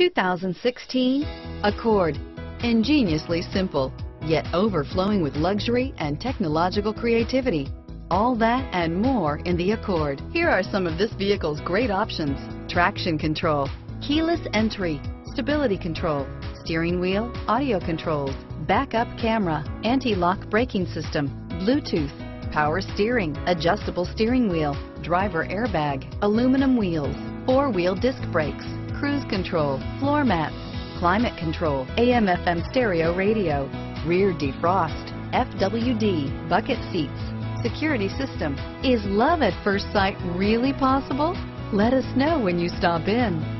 2016 Accord. Ingeniously simple, yet overflowing with luxury and technological creativity. All that and more in the Accord. Here are some of this vehicle's great options. Traction control, keyless entry, stability control, steering wheel, audio controls, backup camera, anti-lock braking system, Bluetooth, power steering, adjustable steering wheel, driver airbag, aluminum wheels, four-wheel disc brakes, cruise control, floor mats, climate control, AM FM stereo radio, rear defrost, FWD, bucket seats, security system. Is love at first sight really possible? Let us know when you stop in.